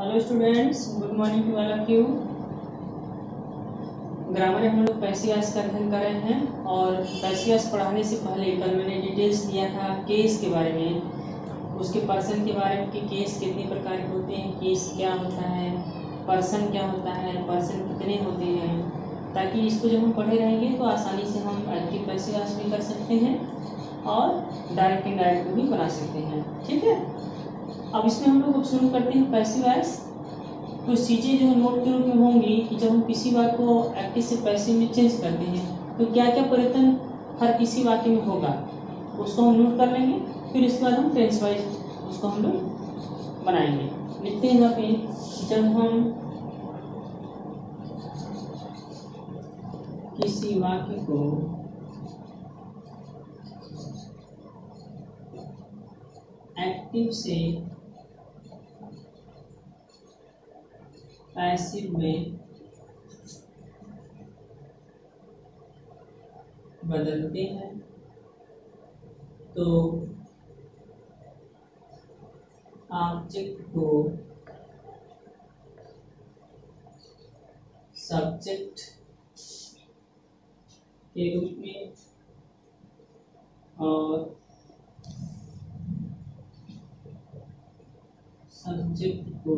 Hello students good morning to all of you grammar हम लोग पैसियास का अध्ययन कर रहे हैं और पैसियास पढ़ाने से पहले कल मैंने डिटेल्स दिया था केस के बारे में। उसके पर्सन के बारे में कि केस कितने प्रकार के होते हैं केस क्या होता है पर्सन क्या होता है पर्सन कितने होते हैं। ताकि इसको जब हम पढ़े रहेंगे तो आसानी से हम एक्टिव पैसियास भी कर सकते हैं और डायरेक्ट इनडायरेक्ट भी बना सकते हैं। ठीक है? अब इसमें हम लोग शुरू करते हैं पैसिव वॉइस कुछ चीज़ें जो नोट के रूप में होंगी कि जब हम किसी बात को एक्टिव से पैसिव में चेंज करते हैं तो क्या क्या परिवर्तन हर किसी वाक्य में होगा, उसको हम नोट कर लेंगे, फिर इसके बाद हम टेंस वाइज उसको हम लोग बनाएँगे। लिखते हैं यहाँ पे, जब हम किसी वाक्य को एक्टिव से पैसिव में बदलते हैं तो ऑब्जेक्ट को सब्जेक्ट के रूप में और सब्जेक्ट को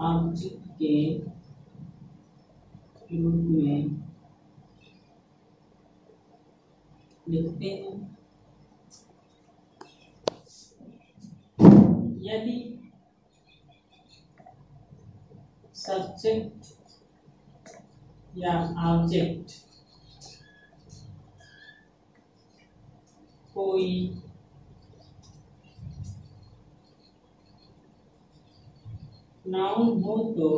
ऑब्जेक्ट के रूप में लिखते हैं। यदि सब्जेक्ट या ऑब्जेक्ट कोई नाउन हो तो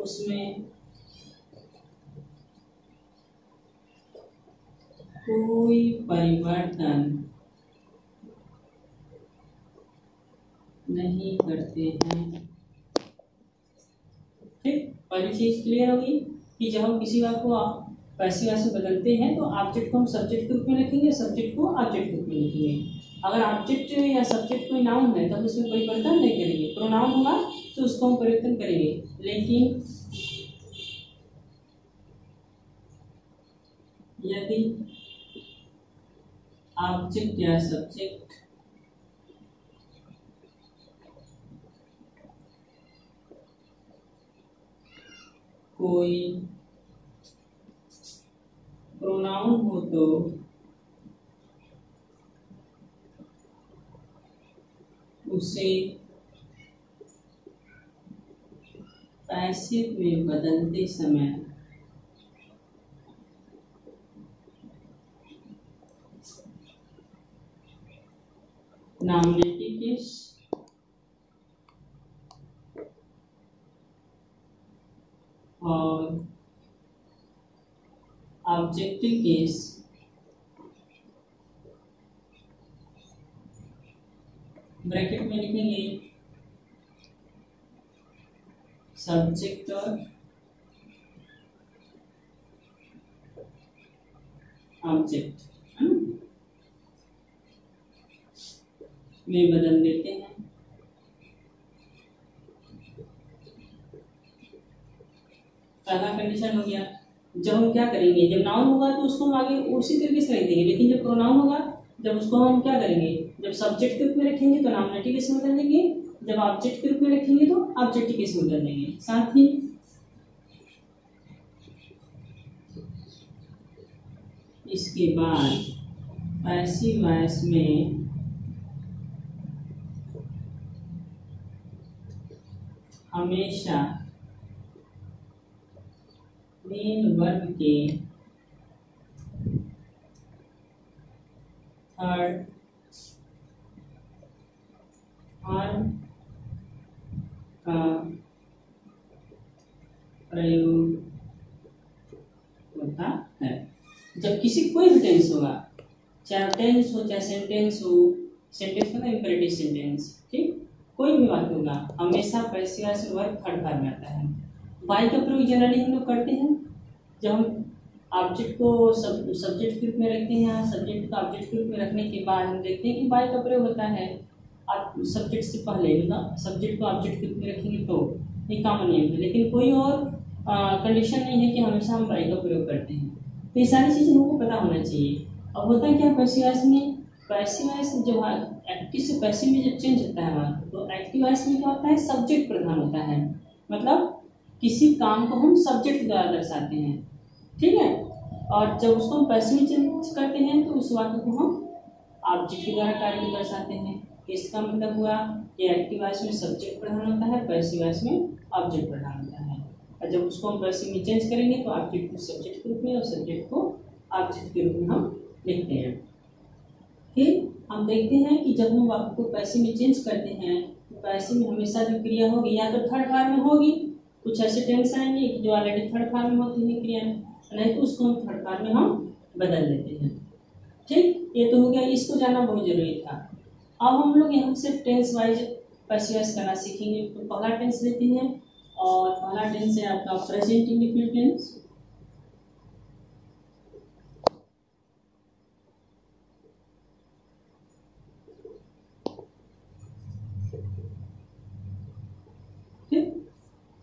उसमें कोई परिवर्तन नहीं करते हैं। ठीक? पहली चीज़ क्लियर होगी कि जब हम किसी बात को आप पैसे से बदलते हैं तो ऑब्जेक्ट को हम सब्जेक्ट के रूप में लिखेंगे सब्जेक्ट को ऑब्जेक्ट के रूप में लिखेंगे। अगर ऑब्जेक्ट या सब्जेक्ट कोई नाउन है तो उसमें परिवर्तन नहीं करेंगे। प्रोनाउन होगा तो उसको हम परिवर्तन करेंगे। लेकिन यदि ऑब्जेक्ट या सब्जेक्ट कोई प्रोनाउन हो तो उसे पैसिव में बदलते समय नॉमिनेटिव केस और ऑब्जेक्टिव केस ब्रैकेट में लिखेंगे। सब्जेक्ट और ऑब्जेक्ट में बदल देते हैं। पहला कंडीशन हो गया। जब हम क्या करेंगे? जब नाउन होगा तो उसको हम आगे उसी तरीके से रख देंगे। लेकिन जब प्रोनाउन होगा, जब उसको हम क्या करेंगे? जब सब्जेक्ट के रूप में रखेंगे तो नामनेटिव में बदल देंगे, जब ऑब्जेक्ट के रूप में रखेंगे तो ऑब्जेक्टिव में बदल देंगे। साथ ही इसके बाद ऐसी वॉइस में हमेशा मेन वर्ग के थर्ड फॉर्म का प्रयोग होता है। जब किसी कोई भी टेंस होगा, चाहे टेंस हो, चाहे सेंटेंस हो सेंटेंस मतलब इंपरेटिव सेंटेंस ठीक? कोई भी वाक्य होगा, हमेशा पैसिव वर्ग थर्ड फॉर्म में आता है। बाई का प्रयोग जनरली हम लोग करते हैं। जब हम ऑब्जेक्ट को सब सब्जेक्ट के रूप में रखते हैं यहाँ सब्जेक्ट को ऑब्जेक्ट के रूप में रखने के बाद हम देखते हैं कि बाई का प्रयोग होता है। सब्जेक्ट से पहले मतलब सब्जेक्ट को ऑब्जेक्ट के रूप में रखेंगे तो ये कॉमन नियम है लेकिन कोई और कंडीशन नहीं है कि हमेशा हम बाई का प्रयोग करते हैं। तो ये सारी चीज़ें हमको पता होना चाहिए। अब होता है क्या पैसिव में पैसिव जब एक्टिव से पैसिव में जब चेंज होता है हमारा तो एक्टिव में क्या होता है? सब्जेक्ट प्रधान होता है। मतलब किसी काम को हम सब्जेक्ट के द्वारा दर्शाते हैं। ठीक है? और जब उसको हम पैसिव में चेंज करते हैं तो उस वाक्य को हम ऑब्जेक्ट के द्वारा कार्य दर्शाते हैं। इसका मतलब हुआ कि एक्टिव वॉइस में सब्जेक्ट प्रधान होता है पैसिव वॉइस में ऑब्जेक्ट प्रधान होता है। और जब उसको हम पैसिव में चेंज करेंगे तो ऑब्जेक्ट को सब्जेक्ट के रूप में और सब्जेक्ट को ऑब्जेक्ट के रूप में हम लिखते हैं। फिर हम देखते हैं कि जब हम वाक्य को पैसे में चेंज करते हैं तो पैसे में हमेशा जो क्रिया होगी, या तो थर्ड फार्म में होगी, कुछ ऐसे टेंस आएँगे जो ऑलरेडी थर्ड फार्म में होती है क्रिया, नहीं तो उसको हम थर्ड फार्म में हम बदल देते हैं। ठीक? ये तो हो गया, इसको जानना बहुत ज़रूरी था। अब हम लोग यहाँ से टेंस वाइज पैसिवाइज करना सीखेंगे। तो पहला टेंस लेते हैं और पहला टेंस है आपका present indefinite tense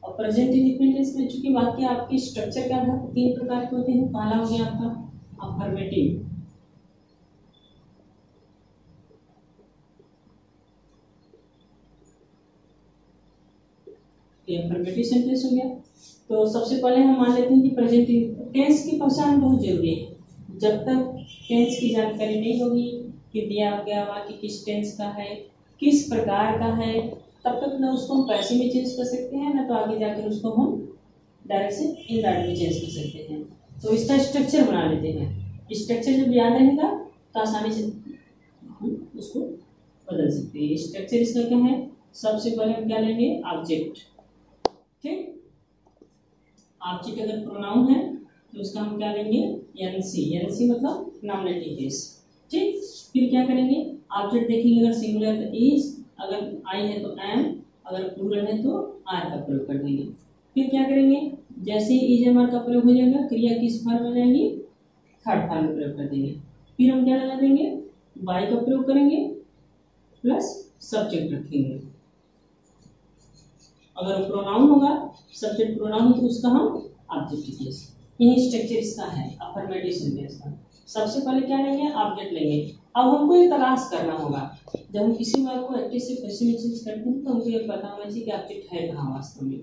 present independence में चूँकि वाक्य आपके स्ट्रक्चर के आधार तीन प्रकार के होते हैं। पहला हो गया आपका अफर्मेटिव अफर्मेटिव सेंटेंस हो गया। तो सबसे पहले हम मान लेते हैं कि प्रेजेंट टेंस की पहचान बहुत ज़रूरी है। जब तक टेंस की जानकारी नहीं होगी, कि दिया गया वाक्य किस टेंस का है, किस प्रकार का है, तब तक ना उसको हम पैसे में चेंज कर सकते हैं, ना तो आगे जाकर उसको हम डायरेक्ट से इनडायरेक्ट में चेंज कर सकते हैं। तो इसका स्ट्रक्चर बना लेते हैं। स्ट्रक्चर जब याद रहेगा तो आसानी से हम उसको बदल सकते हैं। स्ट्रक्चर इसका क्या है? सबसे पहले हम क्या लेंगे? ऑब्जेक्ट ठीक? अगर प्रोनाउन है तो उसका हम क्या लेंगे एन सी एन सी मतलब नॉमिनेटिव केस ठीक? फिर क्या करेंगे? ऑब्जेक्ट देखेंगे अगर सिंगुलर तो इज़ अगर आई है तो एम अगर प्लूरल है तो आर का प्रयोग कर देंगे. फिर क्या करेंगे? जैसे ही इज़ एम आर का प्रयोग हो जाएगा, क्रिया किस फॉर्म में जाएँगी? थर्ड फॉर्म में प्रयोग कर देंगे. फिर हम क्या लगा देंगे? बाई का प्रयोग करेंगे प्लस सब्जेक्ट रखेंगे. अगर प्रोनाउन होगा सब्जेक्ट प्रोनाउन तो उसका हम ऑब्जेक्ट केस यही स्ट्रक्चर इसका है अफर्मेटिव सेंटेंस का सबसे पहले क्या लेंगे? ऑब्जेक्ट लेंगे। अब हमको ये तलाश करना होगा। जब हम किसी वर्ग को एक्टिव से पैसिव चेंज करते हैं तो हमको ये पता होना चाहिए कि ऑब्जेक्ट है कहाँ वास्तव में।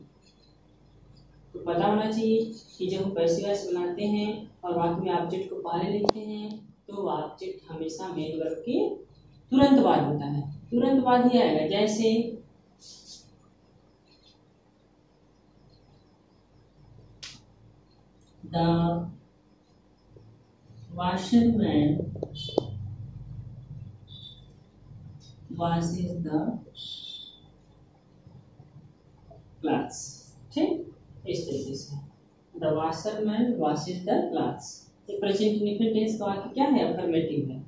तो पता होना चाहिए कि जब हम पैसिव वॉइस बनाते हैं और वाक्य में ऑब्जेक्ट को पहले लिखते हैं तो ऑब्जेक्ट हमेशा मेन वर्ग के तुरंत बाद होता है। तुरंत बाद ही आएगा। जैसे the washerman washes the clothes ठीक? इस तरीके से। The washerman washes the clothes ये प्रेजेंट इंडिफिनिट टेंस का वाक्य क्या है? अफर्मेटिव है।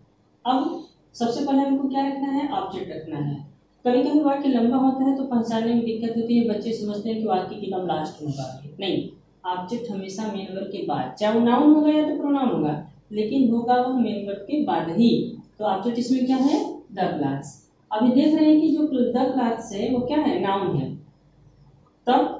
अब सबसे पहले हमको क्या रखना है? ऑब्जेक्ट रखना है। कभी कभी वाक्य लंबा होता है तो पहचानने में दिक्कत होती है। बच्चे समझते हैं कि वाक्य की एकदम लास्ट में होगा। नहीं। ऑब्जेक्ट हमेशा मेन वर्ग के बाद। चाहे वो नाउन होगा या तो प्रोनाउन होगा, लेकिन होगा वह मेन वर्ग के बाद ही। तो ऑब्जेक्ट इसमें क्या है? The class. अभी देख रहे हैं कि जो द क्लास है, वो क्या है? नाउन है। तब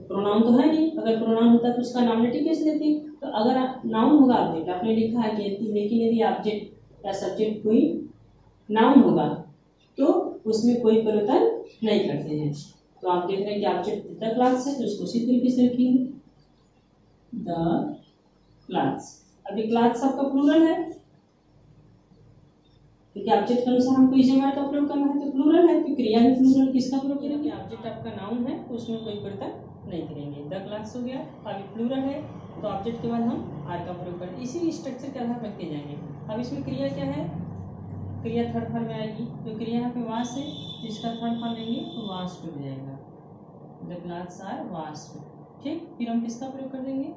प्रोनाउन तो है नहीं। अगर प्रोनाउन होता तो उसका नॉमिनेटिव कैसे लेते तो अगर नाउन होगा ऑब्जेक्ट आपने लिखा है कि लेकिन यदि ऑब्जेक्ट या सब्जेक्ट कोई नाउन होगा तो उसमें कोई परिवर्तन नहीं करते हैं। तो आप देख रहे हैं कि ऑब्जेक्ट द क्लास है तो उसको उसी तरीके से रखेंगे द क्लास अभी क्लास आपका प्लूरल है। क्योंकि ऑब्जेक्ट के अनुसार हमको इसे का प्रयोग करना है तो प्लूरल है तो क्रिया भी प्लूरल किसका प्रयोग करेंगे ऑब्जेक्ट आपका नाउन है तो उसमें कोई परिवर्तन नहीं करेंगे। द क्लास हो गया, अभी प्लूरल है तो ऑब्जेक्ट के बाद हम आर का प्रयोग करें इसी स्ट्रक्चर के आधार रखते जाएँगे। अब इसमें क्रिया क्या है? क्रिया थर्ड फॉर्म में आएगी। तो क्रिया यहाँ पे वास है, जिसका थर्ड फॉर्म लेंगे तो वास्ट हो जाएगा। द क्लास आर वास्ट ठीक? फिर हम किसका प्रयोग कर देंगे?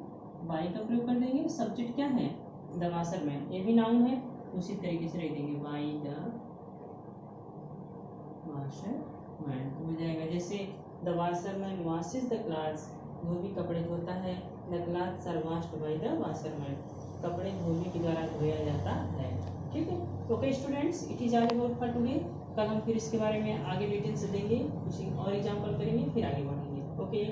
बाई का प्रयोग कर देंगे। सब्जेक्ट क्या है? द वाशर मैन ये भी नाउन है। उसी तरीके से रख देंगे। बाई द वाशर मैन हो जाएगा। जैसे the washer man washes the class भी कपड़े धोता है। The clothes are washed by the washerman कपड़े धोने के द्वारा धोया जाता है। ठीक है? Okay students it is all about for today कल हम फिर इसके बारे में आगे डिटेल्स देंगे। कुछ और एग्ज़ाम्पल करेंगे, फिर आगे बढ़ेंगे। ओके